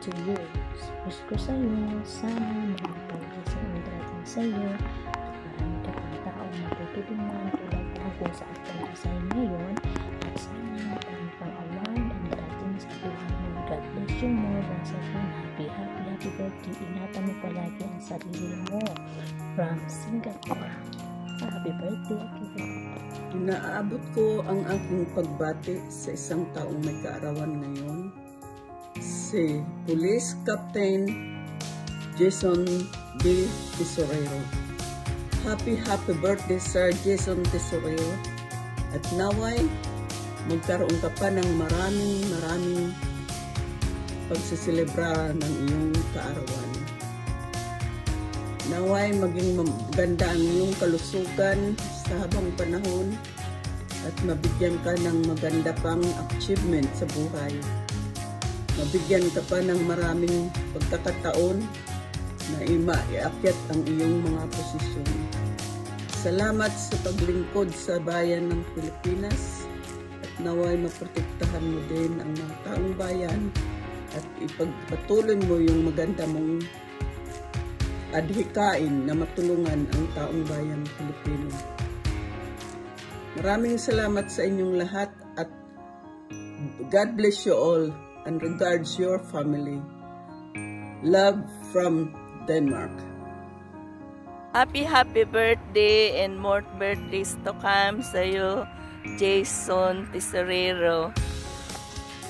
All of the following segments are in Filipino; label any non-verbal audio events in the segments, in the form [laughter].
to you. Wish ko sa'yo, sana maging pag-isang ang darating sa'yo at marami ka pang taong matutulungan tulad ng kung saan ka nakasign ngayon at sana marami pang award ang darating sa buhay mo. God bless you more once again. Happy, happy, happy birthday. Ingatan mo palagi ang sarili mo. From Singapore. Happy birthday, Akiva. Inaabot ko ang aking pagbati sa isang taong may kaarawan ngayon. Si Police Captain Jason D. Tesorero. Happy, happy birthday, Sir Jason Tesorero. At naway, magkaroon ka pa ng maraming, maraming pagsiselebra ng iyong kaarawan. Naway maging maganda ang iyong kalusugan sa habang panahon at mabigyan ka ng maganda pang achievement sa buhay. Mabigyan ka pa ng maraming pagkakataon na ima-iakyat ang iyong mga posisyon. Salamat sa paglingkod sa bayan ng Pilipinas at naway maprotektahan mo din ang mga taong bayan at ipagpatuloy mo yung maganda mong adhikain na matulungan ang taong bayan Pilipino. Maraming salamat sa inyong lahat at God bless you all and regards your family. Love from Denmark. Happy, happy birthday and more birthdays to come sa'yo, Jason Tesorero.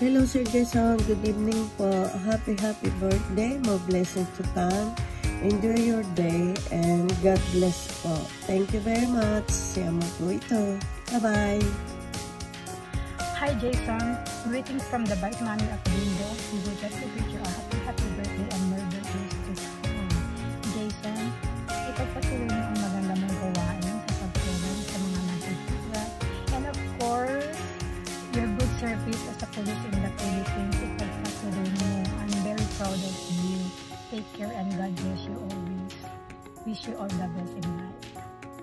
Hello, Sir Jason. Good evening po. Happy, happy birthday. More blessings to come. Enjoy your day and God bless po. Thank you very much. Siya mo po ito. Bye-bye. Hi Jason, greetings from the Bite Mommy of Bindo. We would like to wish you a happy, happy birthday and more birthdays to come. Jason, ipagpatuloy mo ang maganda mong gawain sa pagtulong sa mga nagtitira. And of course, your good service as a police in the Philippines, ipagpatuloy mo. I'm very proud of you. Take care and God bless you always. Wish you all the best in life.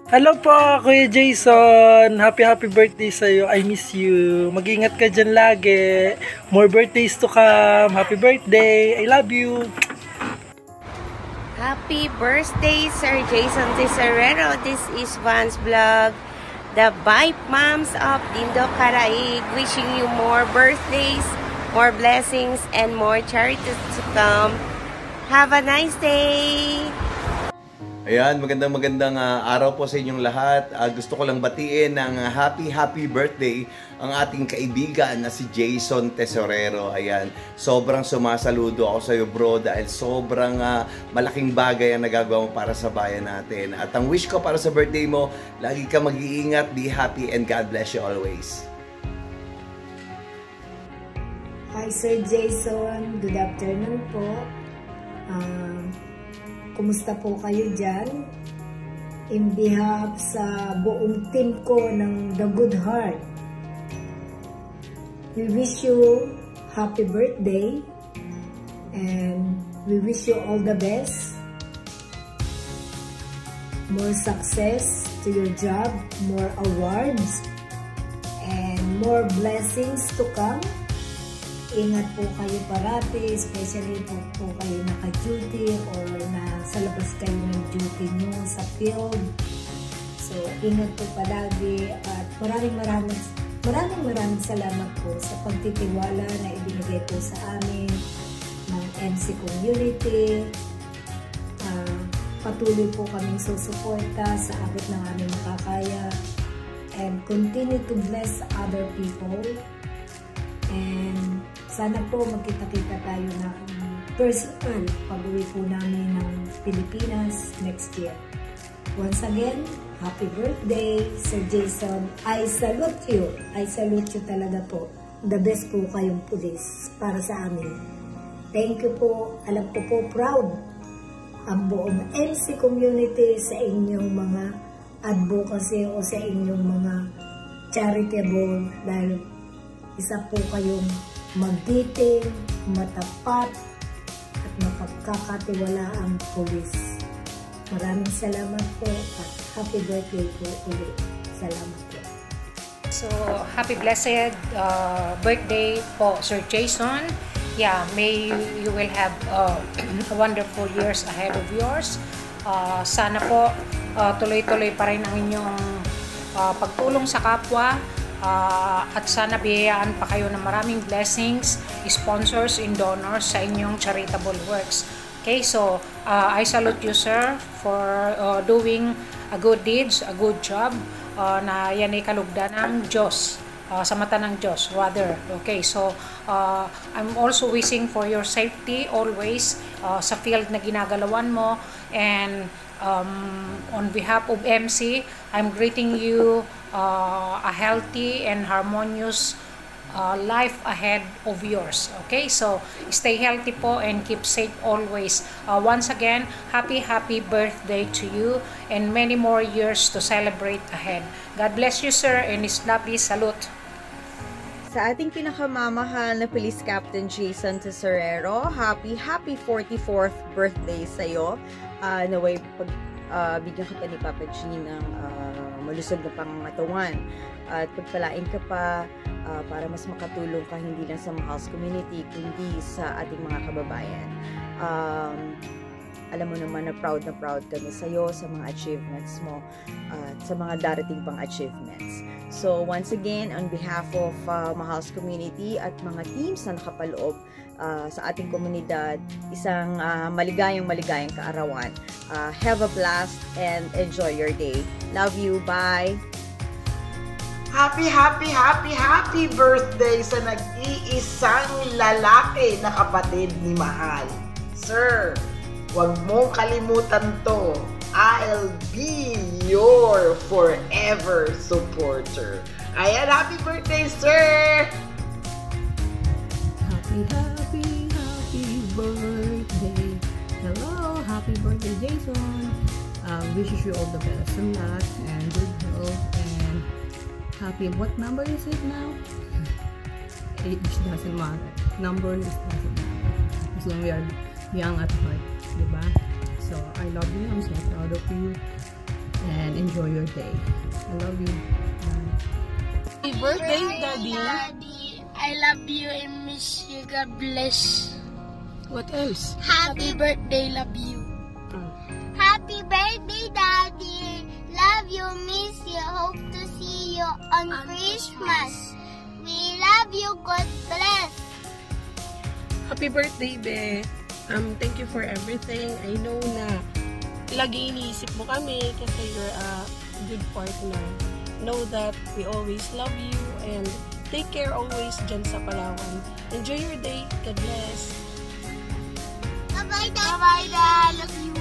Hello po, Kuya Jason. Happy happy birthday sa iyo. I miss you. Mag-ingat ka dyan lagi. More birthdays to come. Happy birthday. I love you. Happy birthday, Sir Jason Tesorero. This is Vance Vlog, the Bite Moms of Dindo Caraig. Wishing you more birthdays, more blessings, and more charities to come. Have a nice day! Ayan, magandang magandang uh, araw po sa inyong lahat. Uh, gusto ko lang batiin ng uh, happy happy birthday ang ating kaibigan na si Jason Tesorero. Ayan, sobrang sumasaludo ako sa iyo bro dahil sobrang uh, malaking bagay ang nagagawa mo para sa bayan natin. At ang wish ko para sa birthday mo, lagi ka mag-iingat, be happy, and God bless you always. Hi Sir Jason, good afternoon po. Uh, Kumusta po kayo dyan? In behalf sa buong team ko ng The Good Heart, we wish you happy birthday and we wish you all the best. More success to your job, more awards, and more blessings to come. Ingat po kayo parati, especially po, po kayo naka-duty or nasa labas kayo ng duty nyo sa field. So, ingat po palagi at maraming maraming maraming maraming salamat po sa pagtitiwala na ibinigay po sa amin ng MC Community. Uh, patuloy po kaming susuporta sa abot ng aming makakaya and continue to bless other people and sana po magkita-kita tayo na personal pag-uwi po namin ng Pilipinas next year. Once again, happy birthday, Sir Jason. I salute you. I salute you talaga po. The best po kayong pulis para sa amin. Thank you po. Alam ko po proud ang buong MC community sa inyong mga advocacy o sa inyong mga charitable dahil isa po kayong magditing, matapat, at mapagkakatiwalaang pulis. Maraming salamat po at happy birthday po ulit. Salamat po. So, happy blessed uh, birthday po, Sir Jason. Yeah, may you will have uh, [clears throat] wonderful years ahead of yours. Uh, sana po uh, tuloy-tuloy pa rin ang inyong uh, pagtulong sa kapwa uh, at sana biyayaan pa kayo ng maraming blessings, sponsors and donors sa inyong charitable works. Okay, so uh, I salute you sir for uh, doing a good deeds, a good job uh, na yan ay kalugdan ng Diyos. Uh, sa mata ng Diyos, rather. Okay, so uh, I'm also wishing for your safety always uh, sa field na ginagalawan mo and um, on behalf of MC, I'm greeting you uh, a healthy and harmonious uh, life ahead of yours. Okay, so stay healthy po and keep safe always. Uh, once again, happy, happy birthday to you and many more years to celebrate ahead. God bless you, sir, and snappy salute. Sa ating pinakamamahal na Police Captain Jason Tesorero, happy, happy 44th birthday sa'yo. Uh, naway, pag uh, bigyan ka pa ni Papa G ng uh, malusog na pangangatawan at pagpalain ka pa uh, para mas makatulong ka hindi lang sa Mahals community kundi sa ating mga kababayan. Um, alam mo naman na proud na proud kami sa iyo sa mga achievements mo at uh, sa mga darating pang achievements. So once again, on behalf of uh, Mahals community at mga teams na nakapaloob uh, sa ating komunidad, isang uh, maligayang maligayang kaarawan. Uh, have a blast and enjoy your day. Love you. Bye! Happy, happy, happy, happy birthday sa nag-iisang lalaki na kapatid ni Mahal. Sir, huwag mong kalimutan to. I'll be your forever supporter. Ayan, happy birthday, sir! Happy, happy, happy birthday. Hello, happy birthday, Jason. Uh, wishes you all the best and luck and good health and happy. What number is it now? It doesn't matter. Number doesn't matter. As long as we are young at heart. Diba? So, I love you. I'm so proud of you. And enjoy your day. I love you. Bye. Happy birthday, Daddy. Daddy. I love you and miss you. God bless. What else? Happy birthday, love you. Uh. Happy birthday, Daddy. Love you, miss you. Hope to see you on, on Christmas. Christmas. We love you. God bless. Happy birthday, Be. Um, thank you for everything. I know na lagi iniisip mo kami kasi you're a good partner. Know that we always love you and take care always dyan sa Palawan. Enjoy your day. God bless. Bye-bye, Daddy. Bye-bye, Daddy.